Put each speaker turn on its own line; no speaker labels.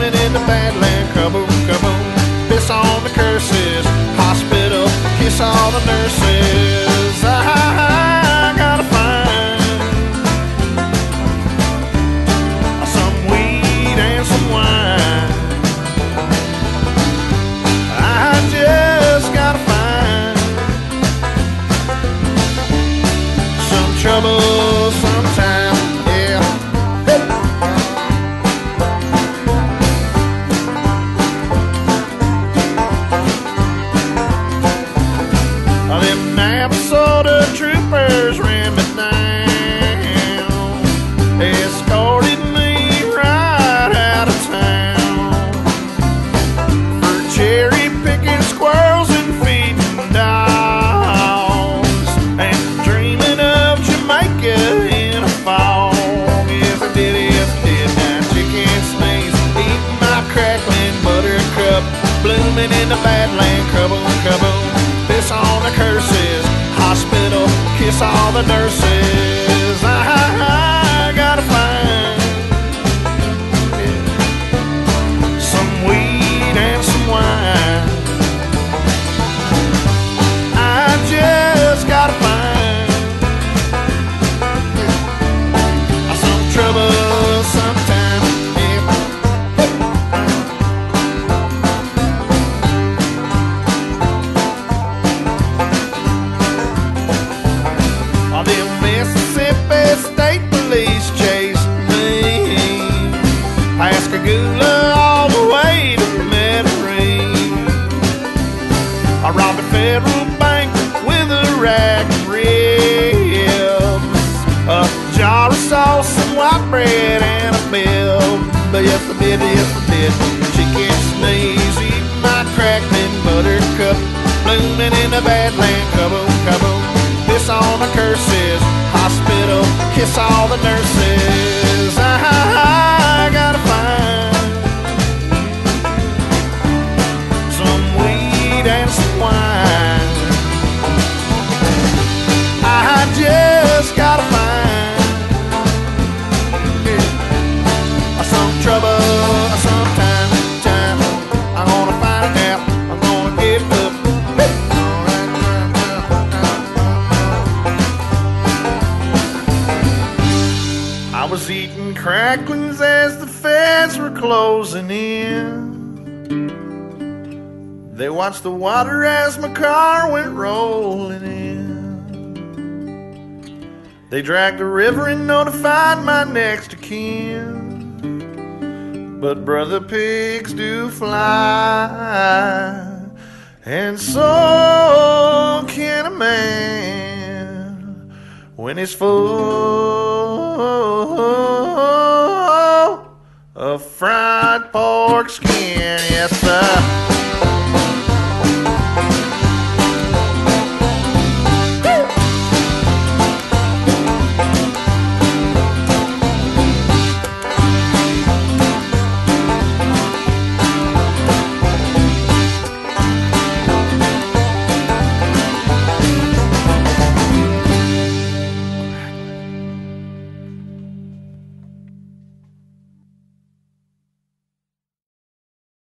Blooming in the badland, kaboom, kaboom. Piss on the curses, hospital, kiss all the nurses. Navasota troopers ran me down. Escorted me right out of town for cherry picking squirrels and feeding dogs and dreaming of Jamaica in a fall. Yes, I did, yes, I did. Now chicken sneeze, eating my crackling buttercup, blooming in the badland, kiss all the nurses. I a federal bank with a rack of ribs, a jar of sauce, some white bread, and a bill. But yes, I did, yes, I did. Chicken sneeze, eat my crackling buttercup, blooming in the badland, kaboom, kaboom. Piss on the curses, hospital, kiss all the nurses. I, eating cracklings as the feds were closing in. They watched the water as my car went rolling in. They dragged the river and notified my next of kin. But brother pigs do fly, and so can a man when he's full of fried pork skin.